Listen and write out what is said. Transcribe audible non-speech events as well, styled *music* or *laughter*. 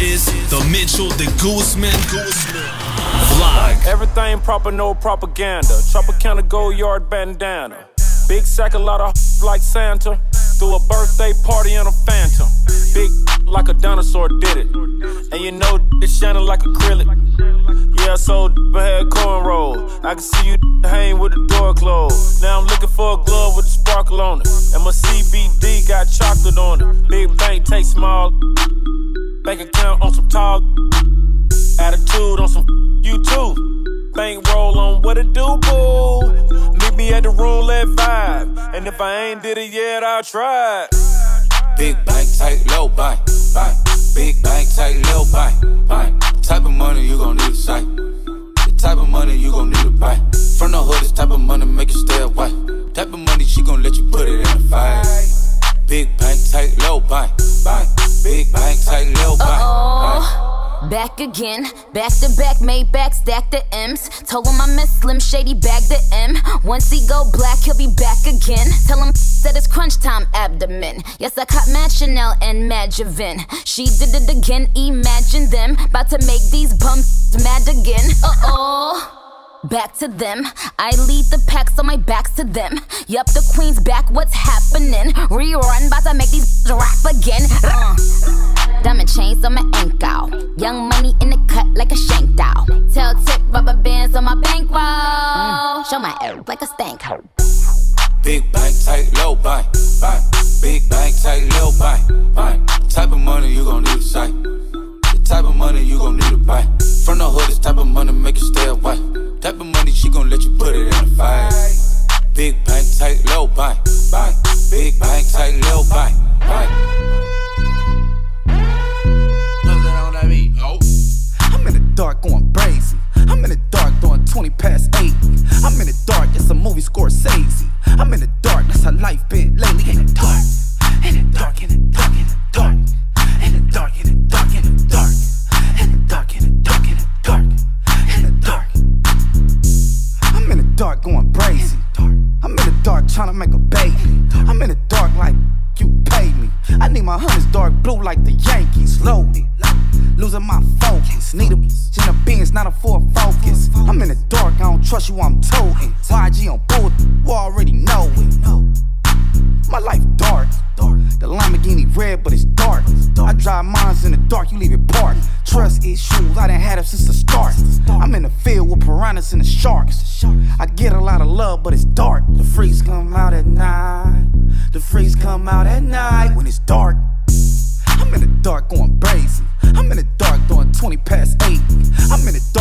is the Mitchell de Gooseman vlog. Everything proper, no propaganda. Tropicana go yard bandana. Big sack, a lot of *laughs* like Santa. Threw a birthday party in a phantom. Big like a dinosaur did it. And you know *laughs* it's shining like acrylic. Yeah, so *laughs* I had cornrow. I can see you hang with the door closed. Now I'm looking for a glove with a sparkle on it. And my CBD got chocolate on it. Big bank take small. Bank account on some tall. Attitude on some you too. Bank roll on what it do, boo. Meet me at the roulette vibe. And if I ain't did it yet, I'll try. Big bank, tight, low buy, buy. Big bank, tight, low buy, buy. Type of money you gon' need to sight. The type of money you gon' need to buy. From the hood, this type of money make you stay away. Type of money she gon' let you put it in a fight. Big bank, tight, low buy, buy. Big bank, tight, buy, buy. Back again, back to back, made back, stack the M's. Told him I'm miss Slim Shady, bag the M. Once he go black, he'll be back again. Tell him that it's crunch time abdomen. Yes, I caught Mad Chanel and Mad Javin. She did it again, imagine them. About to make these bums *laughs* mad again. Uh oh. Back to them. I lead the pack, so my back's to them. Yup, the queen's back, what's happening? Rerun, about to make these *laughs* rap again. Uh. Diamond chains on my ankle. Young money in the cut like a shank doll. Tail tip rubber bands on my bankroll. Mm. Show my air like a stank hoe. Big bank, tight, low bank, buy. Big bank, tight, low bank, buy. Type of money you gon' need to sight. The type of money you gon' need to buy. From the hood, this type of money make you stay away. Type of money she gon' let you put it in a fight. Big bank, tight, low bank, buy. Big bank, tight, low 20 past 8. I'm in the dark, it's a movie Scorsese. I'm in the dark, that's how life been lately. In the dark, in the dark, in the dark, in the dark. In the dark, in the dark, in the dark. In the dark, in the dark, in the dark. In the dark. I'm in the dark going crazy. I'm in the dark trying to make a baby. I'm in the dark like you paid me. I need my hunters dark blue like the Yankees. Loaded. Losing my focus. Need a bitch in the beans, not a Ford Focus. I'm in the dark, I don't trust you, I'm toting. YG on board, you already know it. My life dark. The Lamborghini red, but it's dark. I drive mines in the dark, you leave it parked. Trust issues, I done had them since the start. I'm in the field with piranhas and the sharks. I get a lot of love, but it's dark. The freaks come out at night. The freaks come out at night 20 past 8. I'm in a